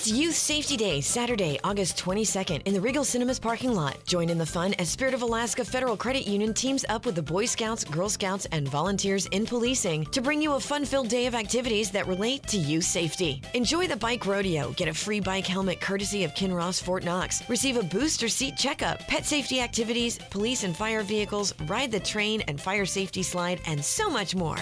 It's Youth Safety Day, Saturday, August 22nd, in the Regal Cinemas parking lot. Join in the fun as Spirit of Alaska Federal Credit Union teams up with the Boy Scouts, Girl Scouts, and volunteers in policing to bring you a fun filled day of activities that relate to youth safety. Enjoy the bike rodeo, get a free bike helmet courtesy of Kinross Fort Knox, receive a booster seat checkup, pet safety activities, police and fire vehicles, ride the train and fire safety slide, and so much more.